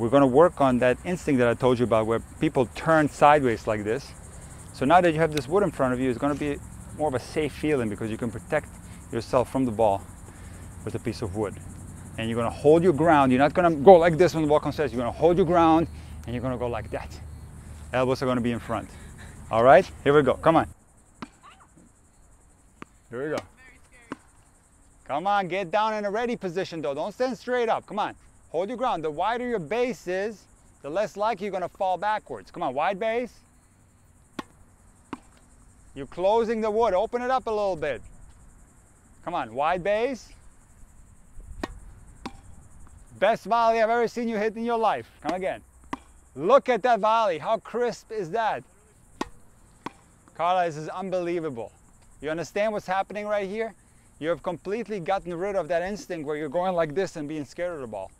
we're gonna work on that instinct that I told you about where people turn sideways like this. So now that you have this wood in front of you, it's gonna be more of a safe feeling because you can protect yourself from the ball with a piece of wood. And you're gonna hold your ground. You're not gonna go like this when the ball comes to you. You're gonna hold your ground and you're gonna go like that. Elbows are gonna be in front. All right, here we go, come on. Here we go. Come on, get down in a ready position though. Don't stand straight up, come on. Hold your ground. The wider your base is, the less likely you're gonna fall backwards. Come on, wide base. You're closing the wood, open it up a little bit. Come on, wide base. Best volley I've ever seen you hit in your life. Come again. Look at that volley. How crisp is that? Carla, this is unbelievable. You understand what's happening right here? You have completely gotten rid of that instinct where you're going like this and being scared of the ball.